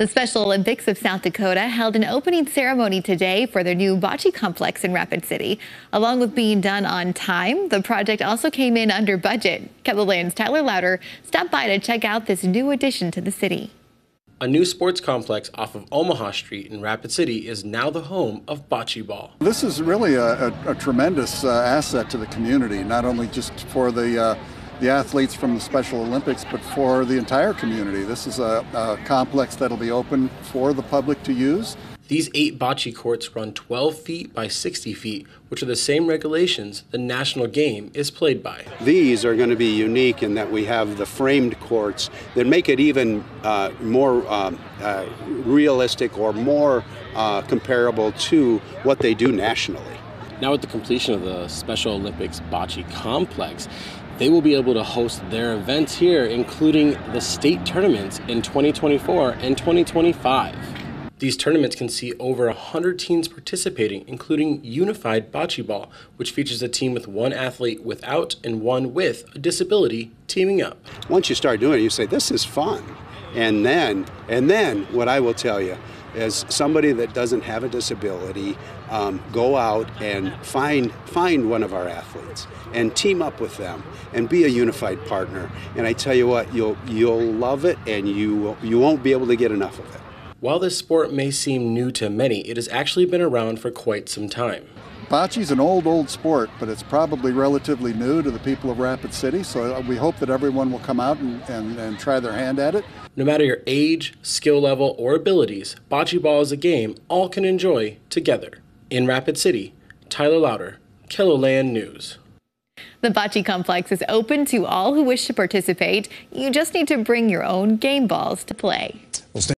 The Special Olympics of South Dakota held an opening ceremony today for their new bocce complex in Rapid City. Along with being done on time, the project also came in under budget. KELOLAND's Tyler Louder stopped by to check out this new addition to the city. A new sports complex off of Omaha Street in Rapid City is now the home of bocce ball. This is really a, a, a tremendous uh, asset to the community, not only just for the uh, the athletes from the Special Olympics, but for the entire community. This is a, a complex that'll be open for the public to use. These eight bocce courts run 12 feet by 60 feet, which are the same regulations the national game is played by. These are going to be unique in that we have the framed courts that make it even uh, more uh, uh, realistic or more uh, comparable to what they do nationally. Now, with the completion of the Special Olympics bocce complex, they will be able to host their events here, including the state tournaments in 2024 and 2025. These tournaments can see over 100 teams participating, including Unified Bocce Ball, which features a team with one athlete without and one with a disability teaming up. Once you start doing it, you say, This is fun. And then, and then, what I will tell you, as somebody that doesn't have a disability, um, go out and find find one of our athletes and team up with them and be a unified partner. And I tell you what, you'll you'll love it, and you you won't be able to get enough of it. While this sport may seem new to many, it has actually been around for quite some time. Bocce's an old, old sport, but it's probably relatively new to the people of Rapid City, so we hope that everyone will come out and, and, and try their hand at it. No matter your age, skill level, or abilities, bocce ball is a game all can enjoy together. In Rapid City, Tyler Louder, KELOLAND News. The bocce complex is open to all who wish to participate. You just need to bring your own game balls to play.